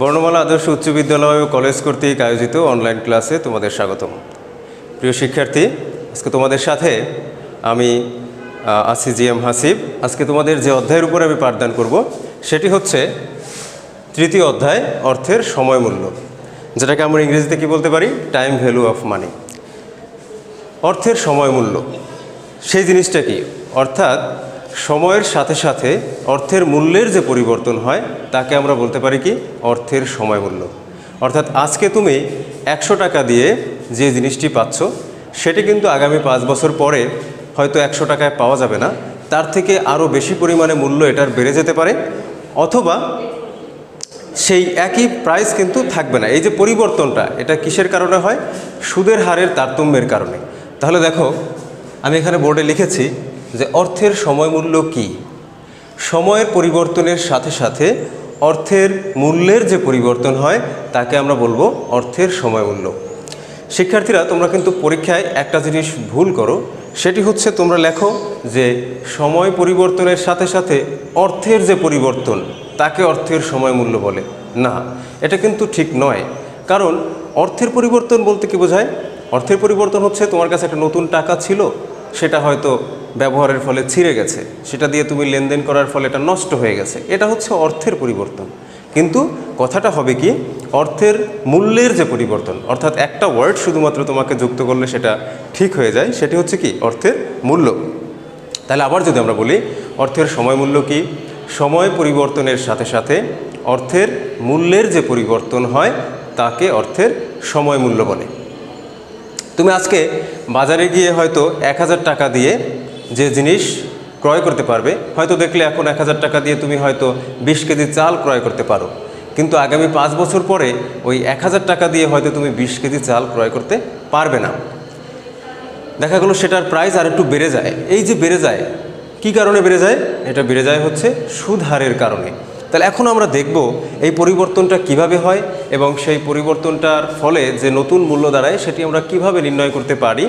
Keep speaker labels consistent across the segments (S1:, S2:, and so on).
S1: বর্ণমালা আদর্শ উচ্চ বিদ্যালয় ও কলেজ কর্তৃক আয়োজিত অনলাইন ক্লাসে তোমাদের স্বাগতম। প্রিয় শিক্ষার্থী, আজকে তোমাদের সাথে আমি আসি জি এম হাসিব। আজকে তোমাদের যে অধ্যায়ের উপরে আমি পাঠদান করব, সেটি হচ্ছে তৃতীয় অধ্যায়, অর্থের সময় মূল্য, যেটাকে আমরা ইংরেজিতে কি বলতে পারি? টাইম ভ্যালু অফ মানি অর্থের সময় মূল্য, সেই জিনিসটা কি? অর্থাৎ সময়ের সাথে সাথে অর্থের মূল্যের যে পরিবর্তন হয়, তাকে আমরা বলতে পারি কি? অর্থের সময় মূল্য। অর্থাৎ আজকে তুমি একশো টাকা দিয়ে যে জিনিসটি পাচ্ছ, সেটি কিন্তু আগামী পাঁচ বছর পরে হয়তো একশো টাকায় পাওয়া যাবে না। তার থেকে আরও বেশি পরিমাণে মূল্য এটার বেড়ে যেতে পারে, অথবা সেই একই প্রাইস কিন্তু থাকবে না। এই যে পরিবর্তনটা, এটা কিসের কারণে হয়? সুদের হারের তারতম্যের কারণে। তাহলে দেখো, আমি এখানে বোর্ডে লিখেছি যে অর্থের সময় মূল্য কি? সময়ের পরিবর্তনের সাথে সাথে অর্থের মূল্যের যে পরিবর্তন হয়, তাকে আমরা বলব অর্থের সময় মূল্য শিক্ষার্থীরা, তোমরা কিন্তু পরীক্ষায় একটা জিনিস ভুল করো, সেটি হচ্ছে তোমরা লেখো যে সময় পরিবর্তনের সাথে সাথে অর্থের যে পরিবর্তন, তাকে অর্থের সময় মূল্য বলে। না, এটা কিন্তু ঠিক নয়। কারণ অর্থের পরিবর্তন বলতে কি বোঝায়? অর্থের পরিবর্তন হচ্ছে তোমার কাছে একটা নতুন টাকা ছিল সেটা হয়তো ব্যবহারের ফলে ছিঁড়ে গেছে। সেটা দিয়ে তুমি লেনদেন করার ফলে এটা নষ্ট হয়ে গেছে। এটা হচ্ছে অর্থের পরিবর্তন। কিন্তু কথাটা হবে কি? অর্থের মূল্যের যে পরিবর্তন, অর্থাৎ একটা ওয়ার্ড শুধুমাত্র তোমাকে যুক্ত করলে সেটা ঠিক হয়ে যায়, সেটি হচ্ছে কি? অর্থের মূল্য। তাহলে আবার যদি আমরা বলি, অর্থের সময় মূল্য কি? সময় পরিবর্তনের সাথে সাথে অর্থের মূল্যের যে পরিবর্তন হয়, তাকে অর্থের সময় মূল্য বলে। তুমি আজকে বাজারে গিয়ে হয়তো এক হাজার টাকা দিয়ে যে জিনিস ক্রয় করতে পারবে, হয়তো দেখলে এখন এক হাজার টাকা দিয়ে তুমি হয়তো বিশ কেজি চাল ক্রয় করতে পারো। কিন্তু আগামী পাঁচ বছর পরে ওই এক হাজার টাকা দিয়ে হয়তো তুমি বিশ কেজি চাল ক্রয় করতে পারবে না। দেখা গেলো সেটার প্রাইস আর একটু বেড়ে যায়। এই যে বেড়ে যায়, কি কারণে বেড়ে যায়? এটা বেড়ে যায় হচ্ছে সুদ হারের কারণে। তাহলে এখন আমরা দেখব এই পরিবর্তনটা কীভাবে হয় এবং সেই পরিবর্তনটার ফলে যে নতুন মূল্য দাঁড়ায় সেটি আমরা কীভাবে নির্ণয় করতে পারি।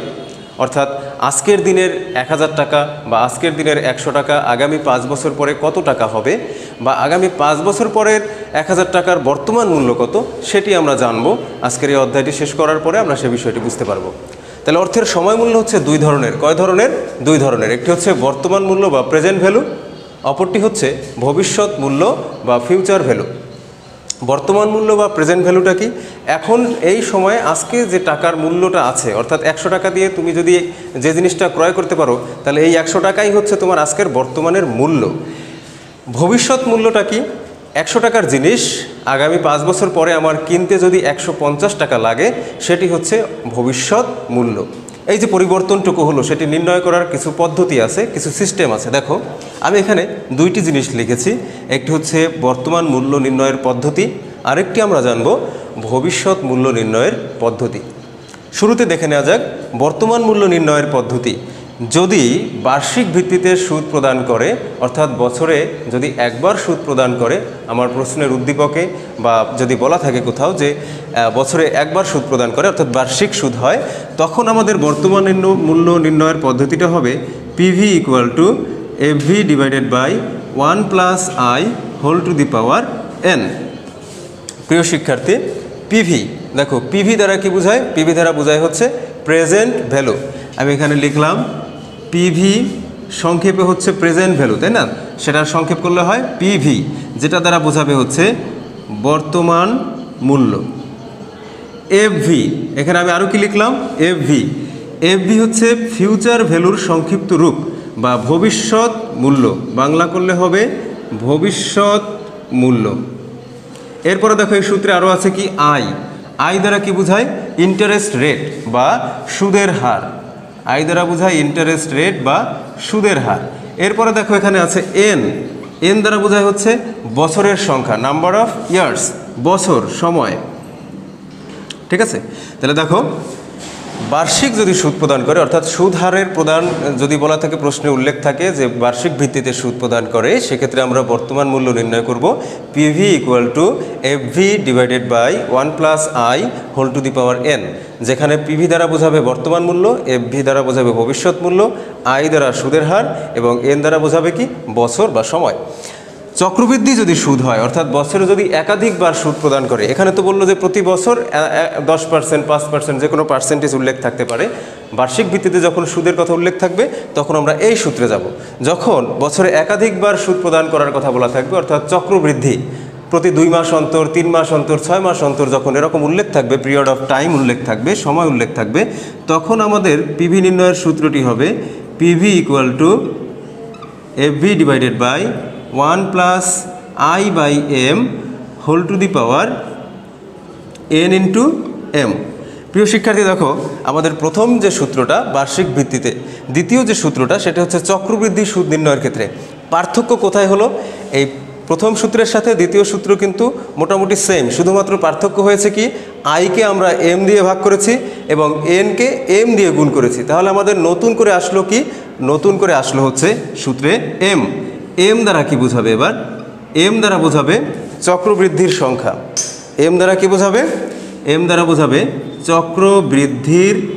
S1: অর্থাৎ আজকের দিনের এক হাজার টাকা বা আজকের দিনের একশো টাকা আগামী পাঁচ বছর পরে কত টাকা হবে বা আগামী পাঁচ বছর পরের এক হাজার টাকার বর্তমান মূল্য কত সেটি আমরা জানব। আজকের এই অধ্যায়টি শেষ করার পরে আমরা সে বিষয়টি বুঝতে পারব। তাহলে অর্থের সময় মূল্য হচ্ছে দুই ধরনের। কয় ধরনের? দুই ধরনের। একটি হচ্ছে বর্তমান মূল্য বা প্রেজেন্ট ভ্যালু অপরটি হচ্ছে ভবিষ্যৎ মূল্য বা ফিউচার ভ্যালু বর্তমান মূল্য বা প্রেজেন্ট ভ্যালুটা কি? এখন এই সময়ে আজকে যে টাকার মূল্যটা আছে, অর্থাৎ একশো টাকা দিয়ে তুমি যদি যে জিনিসটা ক্রয় করতে পারো, তাহলে এই একশো টাকাই হচ্ছে তোমার আজকের বর্তমানের মূল্য। ভবিষ্যৎ মূল্যটা কি? একশো টাকার জিনিস আগামী পাঁচ বছর পরে আমার কিনতে যদি একশো পঞ্চাশ টাকা লাগে, সেটি হচ্ছে ভবিষ্যৎ মূল্য। এই যে পরিবর্তনটুকু হলো, সেটি নির্ণয় করার কিছু পদ্ধতি আছে, কিছু সিস্টেম আছে। দেখো, আমি এখানে দুইটি জিনিস লিখেছি, একটি হচ্ছে বর্তমান মূল্য নির্ণয়ের পদ্ধতি, আরেকটি আমরা জানব ভবিষ্যৎ মূল্য নির্ণয়ের পদ্ধতি। শুরুতে দেখে নেওয়া যাক, বর্তমান মূল্য নির্ণয়ের পদ্ধতি। যদি বার্ষিক ভিত্তিতে সুদ প্রদান করে, অর্থাৎ বছরে যদি একবার সুদ প্রদান করে, আমার প্রশ্নের উদ্দীপকে বা যদি বলা থাকে কোথাও যে বছরে একবার সুদ প্রদান করে, অর্থাৎ বার্ষিক সুদ হয়, তখন আমাদের বর্তমান মূল্য নির্ণয়ের পদ্ধতিটা হবে PV equal to AV divided by one plus I whole to the power N প্রিয় শিক্ষার্থী পিভি দেখো পিভি দ্বারা কি বোঝায়? পিভি দ্বারা বোঝায় হচ্ছে প্রেজেন্ট ভ্যালু আমি এখানে লিখলাম পিভি সংক্ষেপে হচ্ছে প্রেজেন্ট ভ্যালু তাই না? সেটার সংক্ষেপ করলে হয় পিভি যেটা দ্বারা বোঝাবে হচ্ছে বর্তমান মূল্য। এফভি এখানে আমি আরও কি লিখলাম? এফভি এফভি হচ্ছে ফিউচার ভ্যালুর সংক্ষিপ্ত রূপ বা ভবিষ্যৎ মূল্য। বাংলা করলে হবে ভবিষ্যৎ মূল্য। এরপরে দেখো এই সূত্রে আরও আছে কি? আই আই দ্বারা কি বোঝায়? ইন্টারেস্ট রেট বা সুদের হার। আই দ্বারা বোঝায় ইন্টারেস্ট রেট বা সুদের হার। এরপরে দেখো এখানে আছে এন এন দ্বারা বোঝায় হচ্ছে বছরের সংখ্যা নাম্বার অফ ইয়ার্স বছর, সময়। ঠিক আছে? তাহলে দেখো বার্ষিক যদি সুদ প্রদান করে, অর্থাৎ সুদ হারের প্রদান যদি বলা থাকে, প্রশ্নে উল্লেখ থাকে যে বার্ষিক ভিত্তিতে সুদ প্রদান করে, সেক্ষেত্রে আমরা বর্তমান মূল্য নির্ণয় করব PV equal to F V divided by one plus I whole to the power N যেখানে পিভি দ্বারা বোঝাবে বর্তমান মূল্য এফ ভি দ্বারা বোঝাবে ভবিষ্যৎ মূল্য আই দ্বারা সুদের হার, এবং এন দ্বারা বোঝাবে কি? বছর বা সময়। চক্রবৃদ্ধি যদি সুদ হয়, অর্থাৎ বছরে যদি একাধিকবার সুদ প্রদান করে, এখানে তো বলল যে প্রতি বছর দশ পার্সেন্ট পাঁচ পার্সেন্ট যে কোনো পার্সেন্টেজ উল্লেখ থাকতে পারে। বার্ষিক ভিত্তিতে যখন সুদের কথা উল্লেখ থাকবে, তখন আমরা এই সূত্রে যাব। যখন বছরে একাধিকবার সুদ প্রদান করার কথা বলা থাকবে, অর্থাৎ চক্রবৃদ্ধি, প্রতি দুই মাস অন্তর, তিন মাস অন্তর, ছয় মাস অন্তর যখন এরকম উল্লেখ থাকবে পিরিয়ড অফ টাইম উল্লেখ থাকবে, সময় উল্লেখ থাকবে, তখন আমাদের পিভি নির্ণয়ের সূত্রটি হবে PV equal to F V divided by one plus I by M whole to the power N into M. প্রিয় শিক্ষার্থী, দেখো, আমাদের প্রথম যে সূত্রটা বার্ষিক ভিত্তিতে, দ্বিতীয় যে সূত্রটা, সেটা হচ্ছে চক্রবৃদ্ধি সুদ নির্ণয়ের ক্ষেত্রে। পার্থক্য কোথায় হলো? এই প্রথম সূত্রের সাথে দ্বিতীয় সূত্র কিন্তু মোটামুটি সেম শুধুমাত্র পার্থক্য হয়েছে কি? আইকে আমরা এম দিয়ে ভাগ করেছি এবং এনকে এম দিয়ে গুণ করেছি। তাহলে আমাদের নতুন করে আসলো কি? নতুন করে আসলো হচ্ছে সূত্রে এম এম দ্বারা কি বোঝাবে এবার? এম দ্বারা বোঝাবে চক্রবৃদ্ধির সংখ্যা। এম দ্বারা কি বোঝাবে? এম দ্বারা বোঝাবে চক্রবৃদ্ধির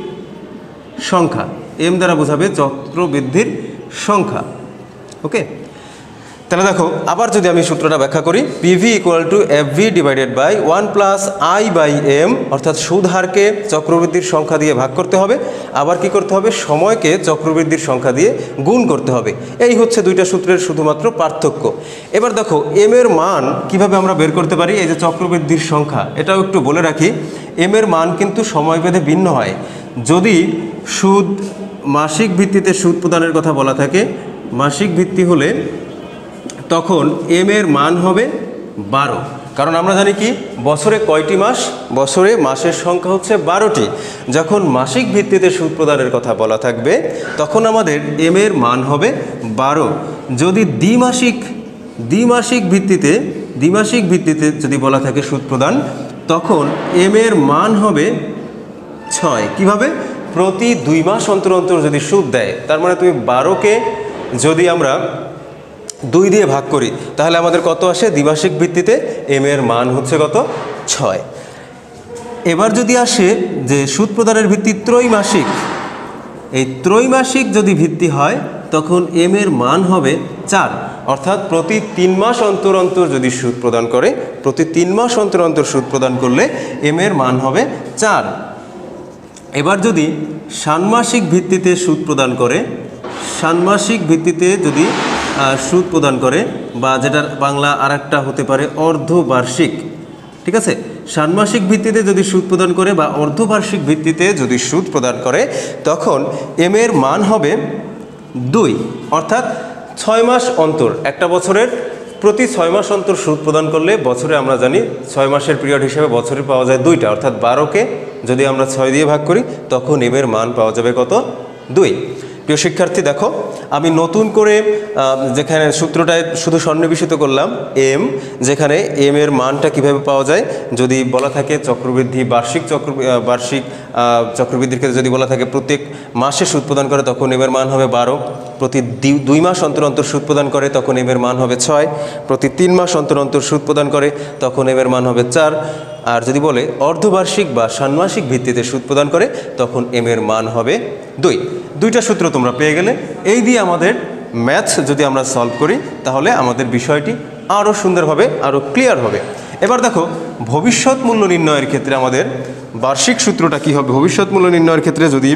S1: সংখ্যা। এম দ্বারা বোঝাবে চক্রবৃদ্ধির সংখ্যা। ওকে তাহলে দেখো, আবার যদি আমি সূত্রটা ব্যাখ্যা করি PV equal to F V divided by one plus I by M অর্থাৎ সুদ হারকে চক্রবৃদ্ধির সংখ্যা দিয়ে ভাগ করতে হবে। আবার কি করতে হবে? সময়কে চক্রবৃদ্ধির সংখ্যা দিয়ে গুণ করতে হবে। এই হচ্ছে দুইটা সূত্রের শুধুমাত্র পার্থক্য। এবার দেখো এম এর মান কীভাবে আমরা বের করতে পারি? এই যে চক্রবৃদ্ধির সংখ্যা, এটাও একটু বলে রাখি। এম এর মান কিন্তু সময় সময়ভেদে ভিন্ন হয়। যদি সুদ, মাসিক ভিত্তিতে সুদ প্রদানের কথা বলা থাকে, মাসিক ভিত্তি হলে তখন এম এর মান হবে বারো। কারণ আমরা জানি কি, বছরে কয়টি মাস? বছরে মাসের সংখ্যা হচ্ছে বারোটি। যখন মাসিক ভিত্তিতে সুদ প্রদানের কথা বলা থাকবে, তখন আমাদের এম এর মান হবে বারো। যদি দ্বিমাসিক দ্বিমাসিক ভিত্তিতে দ্বিমাসিক ভিত্তিতে যদি বলা থাকে সুদ প্রদান, তখন এম এর মান হবে ছয়। কীভাবে? প্রতি দুই মাস অন্তর অন্তর যদি সুদ দেয়, তার মানে তুমি বারোকে যদি আমরা দুই দিয়ে ভাগ করি, তাহলে আমাদের কত আসে? দ্বিমাসিক ভিত্তিতে এম এর মান হচ্ছে কত? ছয়। এবার যদি আসে যে সুদ প্রদানের ভিত্তি ত্রৈমাসিক, এই ত্রৈমাসিক যদি ভিত্তি হয়, তখন এম এর মান হবে চার। অর্থাৎ প্রতি তিন মাস অন্তর অন্তর যদি সুদ প্রদান করে, প্রতি তিন মাস অন্তর অন্তর সুদ প্রদান করলে এম এর মান হবে চার। এবার যদি ষান্মাসিক ভিত্তিতে সুদ প্রদান করে, ষান্মাসিক ভিত্তিতে যদি সুদ প্রদান করে বা যেটার বাংলা আর হতে পারে অর্ধবার্ষিক, ঠিক আছে? ষান্মাসিক ভিত্তিতে যদি সুদ প্রদান করে বা অর্ধবার্ষিক ভিত্তিতে যদি সুদ প্রদান করে, তখন এম এর মান হবে দুই, অর্থাৎ ছয় মাস অন্তর, একটা বছরের, প্রতি ছয় মাস অন্তর সুদ প্রদান করলে বছরে আমরা জানি ছয় মাসের পিরিয়ড হিসেবে বছরে পাওয়া যায় দুইটা, অর্থাৎ বারোকে যদি আমরা ছয় দিয়ে ভাগ করি, তখন এমের মান পাওয়া যাবে কত? দুই। প্রিয় শিক্ষার্থী, দেখো, আমি নতুন করে যেখানে সূত্রটায় শুধু সন্নিবেশিত করলাম এম যেখানে এম এর মানটা কীভাবে পাওয়া যায়, যদি বলা থাকে চক্রবৃদ্ধি, বার্ষিক চক্র বার্ষিক চক্রবৃদ্ধির ক্ষেত্রে যদি বলা থাকে প্রত্যেক মাসে সুদ প্রদান করে, তখন এম এর মান হবে বারো। প্রতি দুই মাস অন্তর অন্তর সুদ প্রদান করে, তখন এম এর মান হবে ছয়। প্রতি তিন মাস অন্তর অন্তর সুদ প্রদান করে, তখন এম এর মান হবে চার। আর যদি বলে অর্ধবার্ষিক বা ষান্মাসিক ভিত্তিতে সুদ প্রদান করে, তখন এম এর মান হবে দুই। দুইটা সূত্র তোমরা পেয়ে গেলে। এই দিয়ে আমাদের ম্যাথস যদি আমরা সলভ করি, তাহলে আমাদের বিষয়টি আরও সুন্দরভাবে আরও ক্লিয়ার হবে। এবার দেখো, ভবিষ্যৎ মূল্য নির্ণয়ের ক্ষেত্রে আমাদের বার্ষিক সূত্রটা কী হবে? ভবিষ্যৎ মূল্য নির্ণয়ের ক্ষেত্রে যদি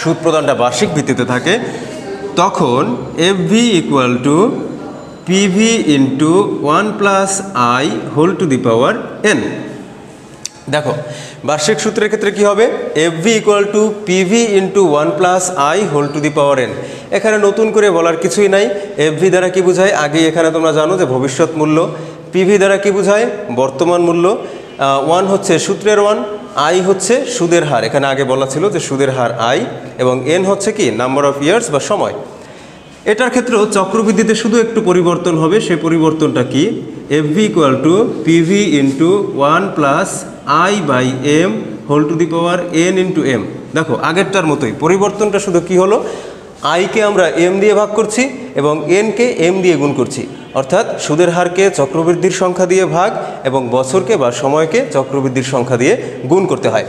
S1: সুদ প্রদানটা বার্ষিক ভিত্তিতে থাকে, তখন F V equal to PV into one plus I whole to the power N দেখো, বার্ষিক সূত্রের ক্ষেত্রে কি হবে? F V equal to PV into one plus I whole to the power N এখানে নতুন করে বলার কিছুই নাই। এফ ভি দ্বারা কি বোঝায়? আগেই এখানে তোমরা জানো যে ভবিষ্যৎ মূল্য। পিভি দ্বারা কি বোঝায়? বর্তমান মূল্য। ওয়ান হচ্ছে সূত্রের ওয়ান আই হচ্ছে সুদের হার। এখানে আগে বলা ছিল যে সুদের হার আই এবং এন হচ্ছে কি? নাম্বার অফ ইয়ার্স বা সময়। এটার ক্ষেত্রেও চক্রবৃদ্ধিতে শুধু একটু পরিবর্তন হবে। সেই পরিবর্তনটা কি? V equal to PV into one plus I by M whole to the power N into M দেখো, আগেরটার মতোই। পরিবর্তনটা শুধু কি হলো? আইকে আমরা এম দিয়ে ভাগ করছি এবং এনকে এম দিয়ে গুণ করছি। অর্থাৎ সুদের হারকে চক্রবৃদ্ধির সংখ্যা দিয়ে ভাগ এবং বছরকে বা সময়কে চক্রবৃদ্ধির সংখ্যা দিয়ে গুণ করতে হয়।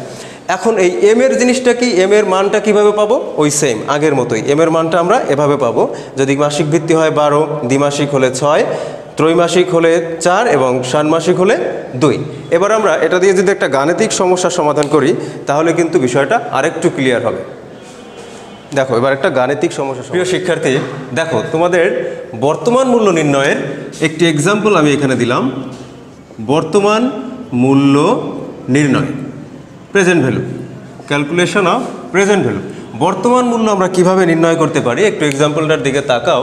S1: এখন এই এম এর জিনিসটা কি? এম এর মানটা কীভাবে পাবো? ওই সেম আগের মতোই। এম এর মানটা আমরা এভাবে পাবো। যদি মাসিক ভিত্তি হয় বারো, দ্বিমাসিক হলে ছয় ত্রৈমাসিক হলে চার এবং ষান্মাসিক হলে দুই। এবার আমরা এটা দিয়ে যদি একটা গাণিতিক সমস্যার সমাধান করি, তাহলে কিন্তু বিষয়টা আরেকটু ক্লিয়ার হবে। দেখো, এবার একটা গাণিতিক সমস্যা প্রিয় শিক্ষার্থী, দেখো, তোমাদের বর্তমান মূল্য নির্ণয়ের একটি এক্সাম্পল আমি এখানে দিলাম। বর্তমান মূল্য নির্ণয় present value calculation of present value বর্তমান মূল্য আমরা কীভাবে নির্ণয় করতে পারি? একটু এক্সাম্পলটার দিকে তাকাও।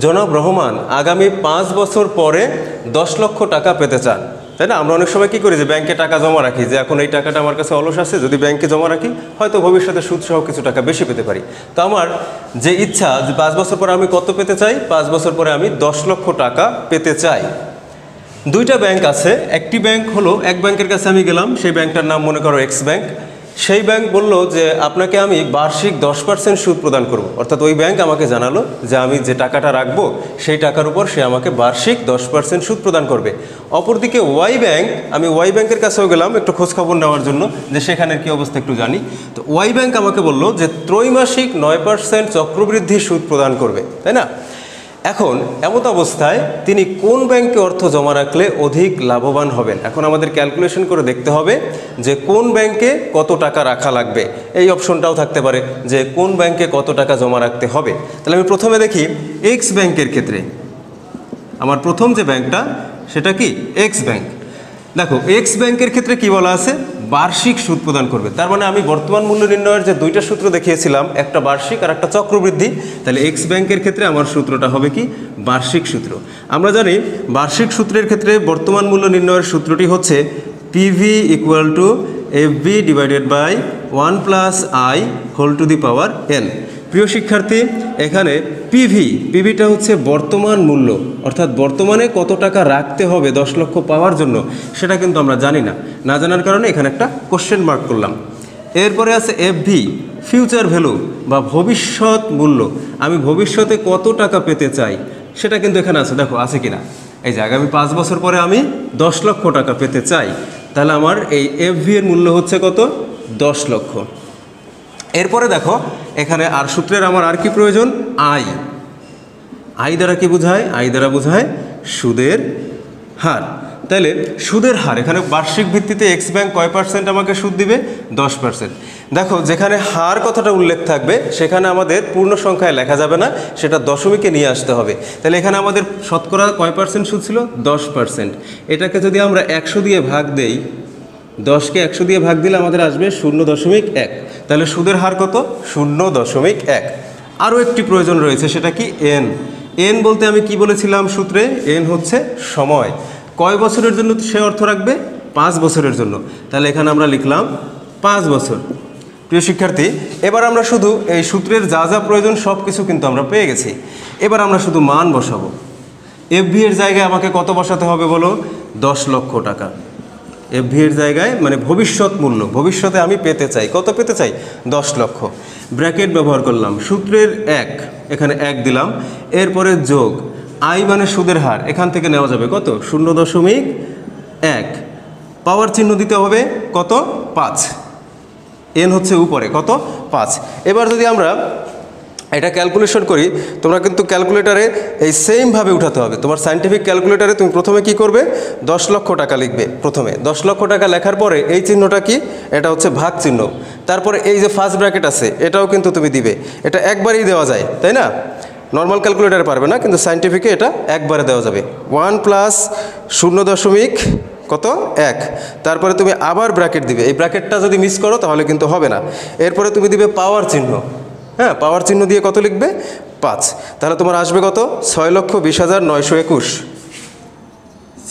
S1: জনাব রহমান, আগামী পাঁচ বছর পরে দশ লক্ষ টাকা পেতে চান। তাই না? আমরা অনেক সময় কী করি যে ব্যাংকে টাকা জমা রাখি, যে এখন এই টাকাটা আমার কাছে অলস আছে, যদি ব্যাংকে জমা রাখি, হয়তো ভবিষ্যতে সুদসহ কিছু টাকা বেশি পেতে পারি। তো আমার যে ইচ্ছা যে পাঁচ বছর পরে আমি কত পেতে চাই, পাঁচ বছর পরে আমি দশ লক্ষ টাকা পেতে চাই। দুইটা ব্যাংক আছে। একটি ব্যাংক হলো, এক ব্যাংকের কাছে আমি গেলাম, সেই ব্যাংকটার নাম মনে করো এক্স ব্যাংক সেই ব্যাংক বলল যে, আপনাকে আমি বার্ষিক দশ পার্সেন্ট সুদ প্রদান করব। অর্থাৎ ওই ব্যাংক আমাকে জানালো যে, আমি যে টাকাটা রাখব, সেই টাকার উপর সে আমাকে বার্ষিক দশ পার্সেন্ট সুদ প্রদান করবে। অপরদিকে ওয়াই ব্যাংক, আমি ওয়াই ব্যাংকের কাছেও গেলাম একটু খোঁজখবর নেওয়ার জন্য, যে সেখানের কী অবস্থা একটু জানি। তো ওয়াই ব্যাংক আমাকে বলল যে, ত্রৈমাসিক নয় পার্সেন্ট চক্রবৃদ্ধি সুদ প্রদান করবে। তাই না? এখন এমত অবস্থায় তিনি কোন ব্যাংকে অর্থ জমা রাখলে অধিক লাভবান হবেন? এখন আমাদের ক্যালকুলেশন করে দেখতে হবে যে কোন ব্যাংকে কত টাকা রাখা লাগবে। এই অপশনটাও থাকতে পারে যে কোন ব্যাংকে কত টাকা জমা রাখতে হবে। তাহলে আমি প্রথমে দেখি এক্স ব্যাংকের ক্ষেত্রে। আমার প্রথম যে ব্যাংকটা, সেটা কি? X bank. দেখো এক্স ব্যাংকের ক্ষেত্রে কি বলা আছে? বার্ষিক সুদ প্রদান করবে। তার মানে আমি বর্তমান মূল্য নির্ণয়ের যে দুইটা সূত্র দেখিয়েছিলাম, একটা বার্ষিক আর একটা চক্রবৃদ্ধি, তাহলে এক্স ব্যাংকের ক্ষেত্রে আমার সূত্রটা হবে কি? বার্ষিক সূত্র। আমরা জানি বার্ষিক সূত্রের ক্ষেত্রে বর্তমান মূল্য নির্ণয়ের সূত্রটি হচ্ছে PV equal to F B divided by one plus I whole to the power N প্রিয় শিক্ষার্থী, এখানে পিভি পিভিটা হচ্ছে বর্তমান মূল্য। অর্থাৎ বর্তমানে কত টাকা রাখতে হবে দশ লক্ষ পাওয়ার জন্য, সেটা কিন্তু আমরা জানি না। না জানার কারণে এখানে একটা কোশ্চেন মার্ক করলাম। এরপরে আছে এফভি ফিউচার ভ্যালু বা ভবিষ্যৎ মূল্য। আমি ভবিষ্যতে কত টাকা পেতে চাই, সেটা কিন্তু এখানে আছে। দেখো, আছে কিনা? এই যে আগামী পাঁচ বছর পরে আমি দশ লক্ষ টাকা পেতে চাই। তাহলে আমার এই এফভি এর মূল্য হচ্ছে কত? দশ লক্ষ। এরপরে দেখো, এখানে আর সূত্রের আমার আর কি প্রয়োজন? আই। আই দ্বারা কি বোঝায়? আই দ্বারা বোঝায় সুদের হার। তাহলে সুদের হার, এখানে বার্ষিক ভিত্তিতে এক্স ব্যাংক কয় পার্সেন্ট আমাকে সুদ দিবে? দশ পার্সেন্ট দেখো, যেখানে হার কথাটা উল্লেখ থাকবে, সেখানে আমাদের পূর্ণ সংখ্যায় লেখা যাবে না, সেটা দশমিকে নিয়ে আসতে হবে। তাহলে এখানে আমাদের শতকরা কয় পার্সেন্ট সুদ ছিল? দশ পার্সেন্ট এটাকে যদি আমরা একশো দিয়ে ভাগ দেই, দশকে একশো দিয়ে ভাগ দিলে আমাদের আসবে শূন্য দশমিক এক। তাহলে সুদের হার কত? শূন্য দশমিক এক। আরও একটি প্রয়োজন রয়েছে, সেটা কি? এন এন বলতে আমি কি বলেছিলাম সূত্রে? এন হচ্ছে সময়। কয় বছরের জন্য সে অর্থ রাখবে? পাঁচ বছরের জন্য। তাহলে এখানে আমরা লিখলাম পাঁচ বছর। প্রিয় শিক্ষার্থী, এবার আমরা শুধু এই সূত্রের যা যা প্রয়োজন সব কিছু কিন্তু আমরা পেয়ে গেছি। এবার আমরা শুধু মান বসাবো। এফবি এর জায়গায় আমাকে কত বসাতে হবে বলো? দশ লক্ষ টাকা। এফভি এর জায়গায় মানে ভবিষ্যৎ মূল্য, ভবিষ্যতে আমি পেতে চাই। কত পেতে চাই? দশ লক্ষ। ব্র্যাকেট ব্যবহার করলাম। সূত্রের এক, এখানে এক দিলাম। এরপরে যোগ। আই মানে সুদের হার, এখান থেকে নেওয়া যাবে কত? শূন্য দশমিক এক। পাওয়ার চিহ্ন দিতে হবে কত? পাঁচ। এন হচ্ছে উপরে, কত? পাঁচ। এবার যদি আমরা এটা ক্যালকুলেশন করি, তোমরা কিন্তু ক্যালকুলেটারে এই সেমভাবে উঠাতে হবে। তোমার সাইন্টিফিক ক্যালকুলেটারে তুমি প্রথমে কি করবে? দশ লক্ষ টাকা লিখবে প্রথমে। দশ লক্ষ টাকা লেখার পরে এই চিহ্নটা কি? এটা হচ্ছে ভাগ চিহ্ন। তারপরে এই যে ফার্স্ট ব্র্যাকেট আছে, এটাও কিন্তু তুমি দিবে। এটা একবারেই দেওয়া যায়, তাই না? নর্মাল ক্যালকুলেটারে পারবে না, কিন্তু সাইন্টিফিকে এটা একবারে দেওয়া যাবে। ওয়ান প্লাস শূন্য দশমিক কত? এক। তারপরে তুমি আবার ব্র্যাকেট দিবে। এই ব্র্যাকেটটা যদি মিস করো, তাহলে কিন্তু হবে না। এরপরে তুমি দিবে পাওয়ার চিহ্ন। হ্যাঁ পাওয়ার চিহ্ন দিয়ে কত লিখবে? পাঁচ। তাহলে তোমার আসবে কত? ছয় লক্ষ বিশ হাজার নয়শো একুশ।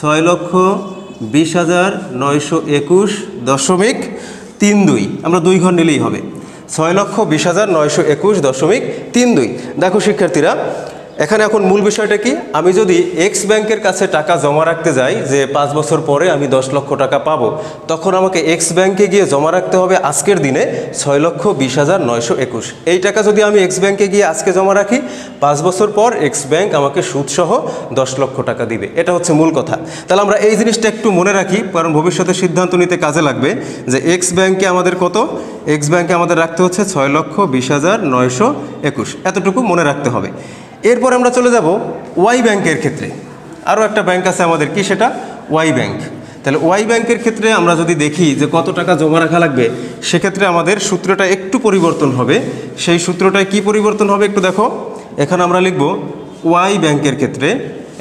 S1: ছয় লক্ষ বিশ হাজার নয়শো একুশ দশমিক তিন দুই। আমরা দুই ঘর নিলেই হবে। ছয় লক্ষ বিশ হাজার নয়শো একুশ দশমিক তিন দুই। দেখো শিক্ষার্থীরা এখানে এখন মূল বিষয়টা কি? আমি যদি এক্স ব্যাংকের কাছে টাকা জমা রাখতে যাই, যে পাঁচ বছর পরে আমি দশ লক্ষ টাকা পাবো, তখন আমাকে এক্স ব্যাংকে গিয়ে জমা রাখতে হবে আজকের দিনে ছয় লক্ষ বিশ হাজার নয়শো একুশ। এই টাকা যদি আমি এক্স ব্যাংকে গিয়ে আজকে জমা রাখি, পাঁচ বছর পর এক্স ব্যাংক আমাকে সুদসহ দশ লক্ষ টাকা দিবে। এটা হচ্ছে মূল কথা। তাহলে আমরা এই জিনিসটা একটু মনে রাখি, কারণ ভবিষ্যতে সিদ্ধান্ত নিতে কাজে লাগবে যে এক্স ব্যাংকে আমাদের কত? এক্স ব্যাংকে আমাদের রাখতে হচ্ছে ছয় লক্ষ বিশ হাজার নয়শো একুশ। এতটুকু মনে রাখতে হবে। এরপর আমরা চলে যাব ওয়াই ব্যাংকের ক্ষেত্রে। আরও একটা ব্যাংক আছে আমাদের, কি সেটা? Y bank. তাহলে ওয়াই ব্যাংকের ক্ষেত্রে আমরা যদি দেখি যে কত টাকা জমা রাখা লাগবে, সেক্ষেত্রে আমাদের সূত্রটা একটু পরিবর্তন হবে। সেই সূত্রটায় কি পরিবর্তন হবে একটু দেখো। এখানে আমরা লিখব ওয়াই ব্যাংকের ক্ষেত্রে।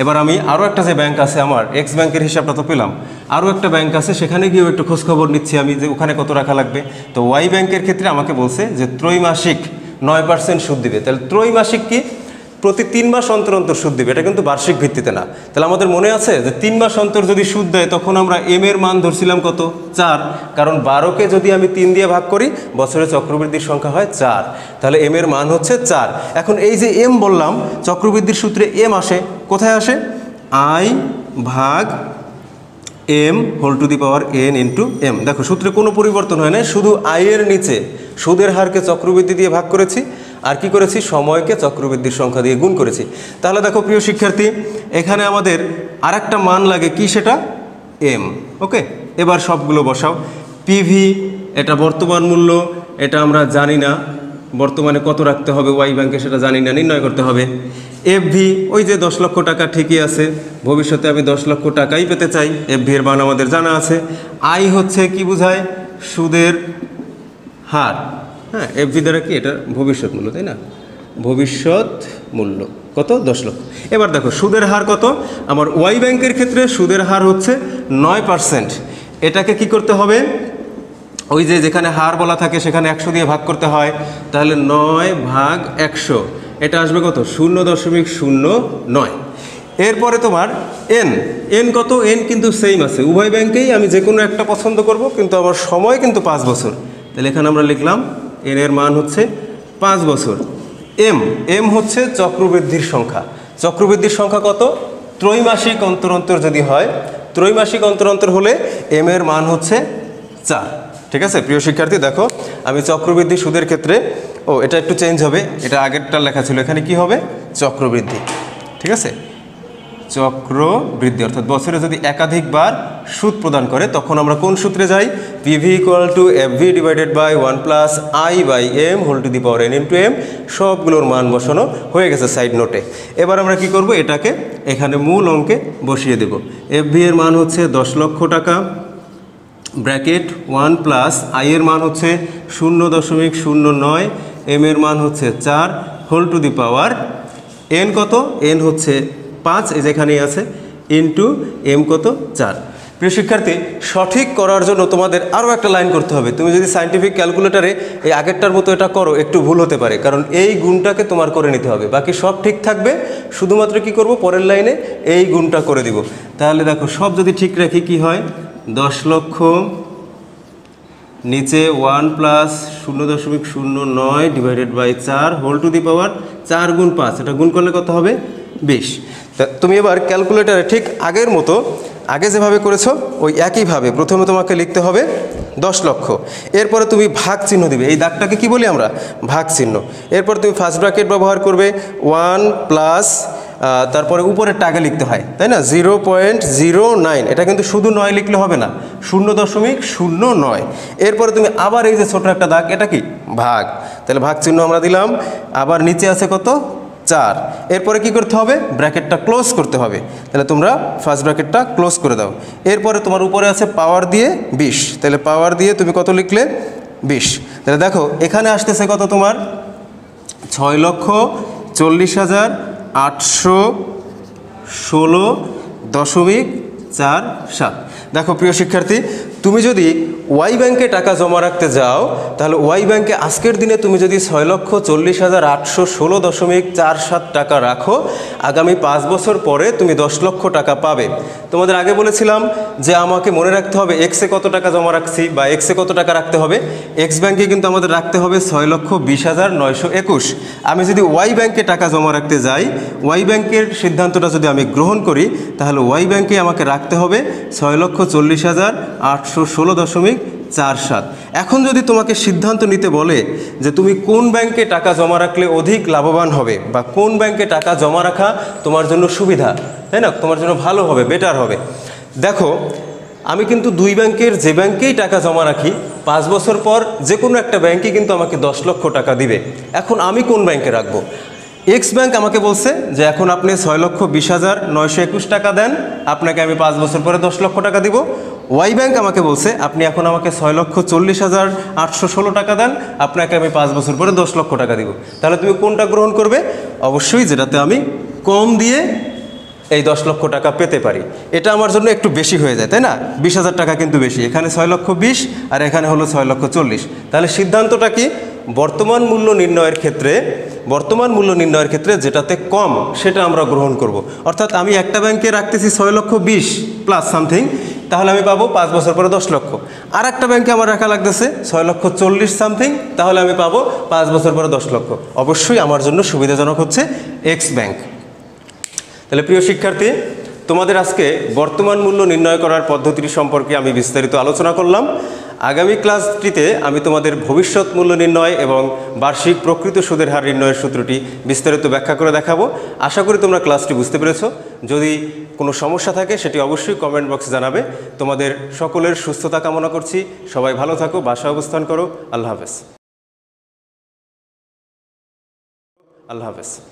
S1: এবার আমি আরও একটা যে ব্যাংক আছে আমার, এক্স ব্যাংকের হিসাবটা তো পেলাম। আরও একটা ব্যাংক আছে, সেখানে গিয়েও একটু খোঁজখবর নিচ্ছি আমি যে ওখানে কত রাখা লাগবে। তো ওয়াই ব্যাংকের ক্ষেত্রে আমাকে বলছে যে ত্রৈমাসিক নয় পার্সেন্ট সুদ দিবে। তাহলে ত্রৈমাসিক কি? প্রতি তিন মাস অন্তর অন্তর সুদ দিবে, এটা কিন্তু বার্ষিক ভিত্তিতে না। তাহলে আমাদের মনে আছে যে তিন মাস অন্তর যদি সুদ দেয়, তখন আমরা এম এর মান ধরছিলাম কত? চার। কারণ বারোকে যদি আমি তিন দিয়ে ভাগ করি, বছরে চক্রবৃদ্ধির সংখ্যা হয় চার। তাহলে এম এর মান হচ্ছে চার। এখন এই যে এম বললাম, চক্রবৃদ্ধির সূত্রে এম আসে, কোথায় আসে? আই ভাগ M whole to the power N into M দেখো, সূত্রে কোনো পরিবর্তন হয় না শুধু আয়ের নিচে, সুদের হারকে চক্রবৃদ্ধি দিয়ে ভাগ করেছি আর কি করেছি? সময়কে চক্রবৃদ্ধির সংখ্যা দিয়ে গুণ করেছি। তাহলে দেখো প্রিয় শিক্ষার্থী, এখানে আমাদের আরেকটা মান লাগে কি সেটা? এম ওকে এবার সবগুলো বসাও। পিভি এটা বর্তমান মূল্য, এটা আমরা জানি না। বর্তমানে কত রাখতে হবে? ওয়াই ব্যাংকে সেটা জানি না, নির্ণয় করতে হবে। এফভি ওই যে দশ লক্ষ টাকা ঠিকই আছে। ভবিষ্যতে আমি দশ লক্ষ টাকাই পেতে চাই। এফভি এর মান আমাদের জানা আছে। আই হচ্ছে কি বোঝায়? সুদের হার। হ্যাঁ এফভি দ্বারা কি এটা ভবিষ্যৎ মূল্য, তাই না? ভবিষ্যৎ মূল্য। কত? দশ লক্ষ। এবার দেখো, সুদের হার কত? আমার ওয়াই ব্যাংকের ক্ষেত্রে সুদের হার হচ্ছে নয় পার্সেন্ট এটাকে কি করতে হবে? ওই যে যেখানে হার বলা থাকে, সেখানে একশো দিয়ে ভাগ করতে হয়। তাহলে নয় ভাগ একশো। এটা আসবে কত? শূন্য দশমিক শূন্য নয়। এরপরে তোমার এন এন কত? এন কিন্তু সেম আছে। উভয় ব্যাংকেই আমি যে কোনো একটা পছন্দ করব, কিন্তু আমার সময় কিন্তু পাঁচ বছর। তাহলে এখানে আমরা লিখলাম এন এর মান হচ্ছে পাঁচ বছর। এম এম হচ্ছে চক্রবৃদ্ধির সংখ্যা। চক্রবৃদ্ধির সংখ্যা কত? ত্রৈমাসিক অন্তর অন্তর যদি হয়, ত্রৈমাসিক অন্তর অন্তর হলে এম এর মান হচ্ছে চার। ঠিক আছে? প্রিয় শিক্ষার্থী, দেখো, আমি চক্রবৃদ্ধি সুদের ক্ষেত্রে, ও, এটা একটু চেঞ্জ হবে। এটা আগেরটা লেখা ছিল, এখানে কি হবে? চক্রবৃদ্ধি। ঠিক আছে? চক্রবৃদ্ধি অর্থাৎ বছরে যদি একাধিকবার সুদ প্রদান করে, তখন আমরা কোন সূত্রে যাই? PV equal to F V divided by one plus I by M whole to the power N into M সবগুলোর মান বসানো হয়ে গেছে সাইড নোটে এবার আমরা কি করব? এটাকে এখানে মূল অঙ্কে বসিয়ে দেব। এফ ভি এর মান হচ্ছে দশ লক্ষ টাকা, ব্র্যাকেট ওয়ান প্লাস আই এর মান হচ্ছে শূন্য দশমিক শূন্য নয় এম এর মান হচ্ছে চার whole to the power N কত? এন হচ্ছে পাঁচ, এই যেখানেই আছে ইন্টু এম কত? চার। প্রিয় শিক্ষার্থী, সঠিক করার জন্য তোমাদের আরও একটা লাইন করতে হবে। তুমি যদি সাইন্টিফিক ক্যালকুলেটারে এই আগেরটার মতো এটা করো, একটু ভুল হতে পারে। কারণ এই গুণটাকে তোমার করে নিতে হবে। বাকি সব ঠিক থাকবে, শুধুমাত্র কি করব পরের লাইনে? এই গুণটা করে দিব। তাহলে দেখো, সব যদি ঠিক রাখি কি হয়? দশ লক্ষ, নিচে ওয়ান প্লাস শূন্য দশমিক শূন্য নয় ডিভাইডেড বাই চার হোল টু দি পাওয়ার চার গুণ পাঁচ। এটা গুণ করলে কত হবে? বিশ। তুমি এবার ক্যালকুলেটারে ঠিক আগের মতো, আগে যেভাবে করেছ, ওই একইভাবে প্রথমে তোমাকে লিখতে হবে দশ লক্ষ। এরপরে তুমি ভাগ চিহ্ন দিবে। এই দাগটাকে কি বলি আমরা? ভাগ চিহ্ন। এরপর তুমি ফার্স্ট ব্র্যাকেট ব্যবহার করবে ওয়ান প্লাস তারপরে উপরের টাকা লিখতে হয়, তাই না? জিরো পয়েন্ট জিরো নাইন এটা কিন্তু শুধু নয় লিখলে হবে না, শূন্য দশমিক শূন্য নয়। এরপরে তুমি আবার এই যে ছোট একটা দাগ, এটা কি? ভাগ। তাহলে ভাগ চিহ্ন আমরা দিলাম। আবার নিচে আছে কত? চার। এরপরে কি করতে হবে? ব্র্যাকেটটা ক্লোজ করতে হবে। তাহলে তোমরা ফার্স্ট ব্র্যাকেটটা ক্লোজ করে দাও। এরপরে তোমার উপরে আছে পাওয়ার দিয়ে বিশ। তাহলে পাওয়ার দিয়ে তুমি কত লিখলে? বিশ। তাহলে দেখো, এখানে আসতেছে কত তোমার? ছয় লক্ষ চল্লিশ হাজার আটশো ষোলো দশমিক চার সাত। দেখো প্রিয় শিক্ষার্থী তুমি যদি ওয়াই ব্যাংকে টাকা জমা রাখতে যাও, তাহলে ওয়াই ব্যাংকে আজকের দিনে তুমি যদি ছয় লক্ষ চল্লিশ হাজার আটশো ষোলো দশমিক চার সাত টাকা রাখো আগামী পাঁচ বছর পরে তুমি দশ লক্ষ টাকা পাবে। তোমাদের আগে বলেছিলাম যে আমাকে মনে রাখতে হবে এক্সে কত টাকা জমা রাখছি বা এক্সে কত টাকা রাখতে হবে। এক্স ব্যাংকে কিন্তু আমাদের রাখতে হবে ছয় লক্ষ বিশ হাজার নয়শো একুশ। আমি যদি ওয়াই ব্যাংকে টাকা জমা রাখতে যাই ওয়াই ব্যাংকের সিদ্ধান্তটা যদি আমি গ্রহণ করি, তাহলে ওয়াই ব্যাংকে আমাকে রাখতে হবে ছয় লক্ষ চল্লিশ হাজার আটশো ষোলো দশমিক চার সাত। এখন যদি তোমাকে সিদ্ধান্ত নিতে বলে যে তুমি কোন ব্যাংকে টাকা জমা রাখলে অধিক লাভবান হবে বা কোন ব্যাংকে টাকা জমা রাখা তোমার জন্য সুবিধা, তাই না? তোমার জন্য ভালো হবে বেটার হবে। দেখো, আমি কিন্তু দুই ব্যাংকের যে ব্যাংকেই টাকা জমা রাখি, পাঁচ বছর পর যে কোনো একটা ব্যাংকই কিন্তু আমাকে দশ লক্ষ টাকা দিবে। এখন আমি কোন ব্যাংকে রাখব? এক্স ব্যাংক আমাকে বলছে যে এখন আপনি ছয় লক্ষ বিশ হাজার নয়শো একুশ টাকা দেন, আপনাকে আমি পাঁচ বছর পরে দশ লক্ষ টাকা দিব। ওয়াই ব্যাংক আমাকে বলছে, আপনি এখন আমাকে ছয় লক্ষ চল্লিশ হাজার আটশো ষোলো টাকা দেন, আপনাকে আমি পাঁচ বছর পরে দশ লক্ষ টাকা দিব। তাহলে তুমি কোনটা গ্রহণ করবে? অবশ্যই যেটাতে আমি কম দিয়ে এই দশ লক্ষ টাকা পেতে পারি। এটা আমার জন্য একটু বেশি হয়ে যায়, তাই না? বিশ হাজার টাকা কিন্তু বেশি। এখানে ছয় লক্ষ বিশ আর এখানে হলো ছয় লক্ষ চল্লিশ। তাহলে সিদ্ধান্তটা কি? বর্তমান মূল্য নির্ণয়ের ক্ষেত্রে, বর্তমান মূল্য নির্ণয়ের ক্ষেত্রে যেটাতে কম, সেটা আমরা গ্রহণ করব। অর্থাৎ আমি একটা ব্যাংকে রাখতেছি ছয় লক্ষ বিশ প্লাস সামথিং তাহলে আমি পাবো পাঁচ বছর পরে দশ লক্ষ। আর একটা ব্যাংকে আমার রাখা লাগতেছে ছয় লক্ষ চল্লিশ সামথিং তাহলে আমি পাবো পাঁচ বছর পরে দশ লক্ষ। অবশ্যই আমার জন্য সুবিধাজনক হচ্ছে এক্স ব্যাংক তাহলে প্রিয় শিক্ষার্থী, তোমাদের আজকে বর্তমান মূল্য নির্ণয় করার পদ্ধতিটি সম্পর্কে আমি বিস্তারিত আলোচনা করলাম। আগামী ক্লাসটিতে আমি তোমাদের ভবিষ্যৎ মূল্য নির্ণয় এবং বার্ষিক প্রকৃত সুদের হার নির্ণয়ের সূত্রটি বিস্তারিত ব্যাখ্যা করে দেখাবো। আশা করি তোমরা ক্লাসটি বুঝতে পেরেছ। যদি কোনো সমস্যা থাকে, সেটি অবশ্যই কমেন্ট বক্সে জানাবে। তোমাদের সকলের সুস্থতা কামনা করছি। সবাই ভালো থাকো বাসা অবস্থান করো। আল্লাহ হাফেজ। আল্লাহ হাফেজ।